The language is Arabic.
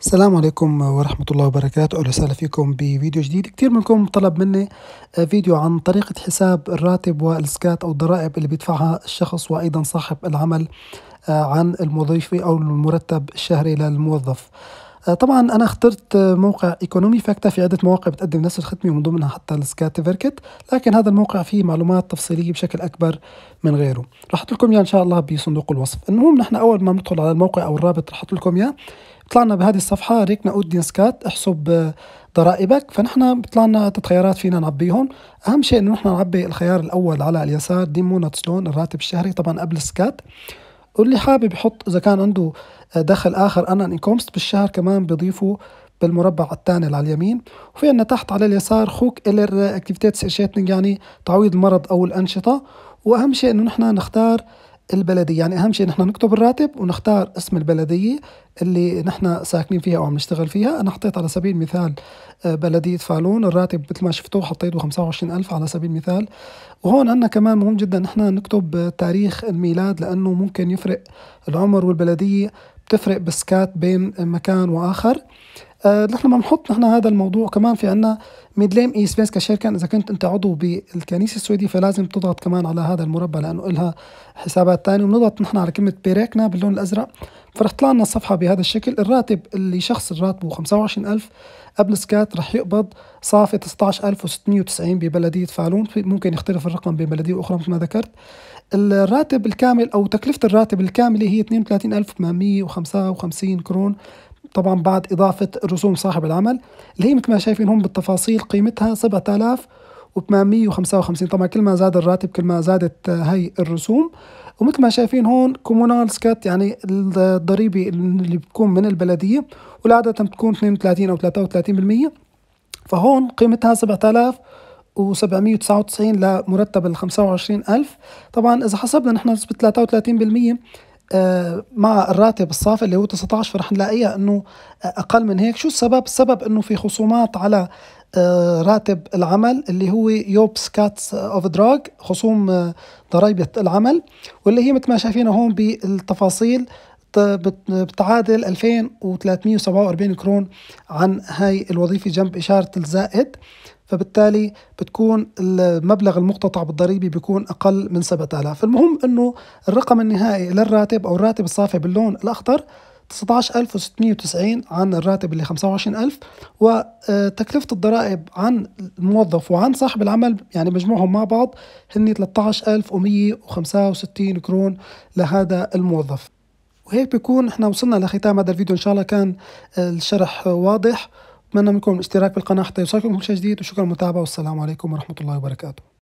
السلام عليكم ورحمة الله وبركاته. أهلا وسهلا فيكم بفيديو جديد. كثير منكم طلب مني فيديو عن طريقة حساب الراتب وال skatt أو الضرائب اللي بيدفعها الشخص وأيضا صاحب العمل عن الموظف أو المرتب الشهري للموظف. طبعا أنا اخترت موقع Ekonomifakta. في عدة مواقع بتقدم نفس الخدمة ومن ضمنها حتى Skatteverket. لكن هذا الموقع فيه معلومات تفصيلية بشكل أكبر من غيره. رح أحط لكم إياه إن شاء الله بصندوق الوصف. المهم نحن أول ما ندخل على الموقع أو الرابط رح أحط لكم إياه. بيطلع لنا بهذه الصفحة räkna ut din skatt احسب ضرائبك. فنحن بيطلع لنا عدة خيارات فينا نعبيهم. أهم شيء إنه نحن نعبي الخيار الأول على اليسار din månadslön الراتب الشهري طبعا قبل ال skatt. واللي حابب يحط إذا كان عنده دخل آخر annan inkomst بالشهر كمان بضيفه بالمربع الثاني على اليمين. وفي عندنا تحت على اليسار sjuk eller aktivitets يعني تعويض المرض أو الأنشطة. وأهم شيء إنه نحن نختار البلدية. يعني أهم شيء نحن نكتب الراتب ونختار اسم البلدية اللي نحن ساكنين فيها أو عم نشتغل فيها. أنا حطيت على سبيل المثال آه، بلدية فالون. الراتب مثل ما شفتوه حطيته 25 ألف على سبيل المثال. وهون عندنا كمان مهم جدا نحن نكتب تاريخ الميلاد لأنه ممكن يفرق العمر والبلدية بتفرق ب skatt بين مكان وآخر. نحن ما بنحط نحن هذا الموضوع كمان في عنا medlem i Svenska kyrkan إذا كنت أنت عضو بالكنيسة السويدية فلازم تضغط كمان على هذا المربع لأنه لها حسابات ثانية وبنضغط نحن على كلمة بيريكنا باللون الأزرق. فرح تطلع لنا الصفحة بهذا الشكل. الراتب اللي شخص راتبه 25000 قبل سكات رح يقبض صافي 19690 ببلدية فالون. ممكن يختلف الرقم بين بلدية أخرى مثل ما ذكرت. الراتب الكامل أو تكلفة الراتب الكاملة هي 32855 كرون. طبعا بعد إضافة رسوم صاحب العمل اللي هي مثل ما شايفين هم بالتفاصيل قيمتها 7855 طبعا كل ما زاد الراتب كل ما زادت هي الرسوم. ومثل ما شايفين هون kommunalskatt يعني الضريبة اللي بتكون من البلدية والعادة بتكون 32 أو 33% فهون قيمتها 7000 و799 لمرتب ال 25000 طبعا إذا حسبنا نحن نسبة 33% آه، مع الراتب الصافي اللي هو 19 فرح نلاقيها إنه أقل من هيك. شو السبب؟ السبب إنه في خصومات على آه، راتب العمل اللي هو jobbskatteavdrag خصوم آه، ضريبة العمل واللي هي مثل ما شايفين هون بالتفاصيل بتعادل 2347 كرون عن هاي الوظيفة جنب إشارة الزائد. فبالتالي بتكون المبلغ المقتطع بالضريبة بيكون أقل من 7000 المهم أنه الرقم النهائي للراتب أو الراتب الصافي باللون الأخضر 19690 عن الراتب اللي 25000 وتكلفة الضرائب عن الموظف وعن صاحب العمل يعني مجموعهم مع بعض هن 13165 كرون لهذا الموظف. وهيك بيكون إحنا وصلنا لختام هذا الفيديو. إن شاء الله كان الشرح واضح. أتمنى منكم الاشتراك بالقناة حتى يوصلكم كل شيء جديد وشكرا للمتابعة والسلام عليكم ورحمة الله وبركاته.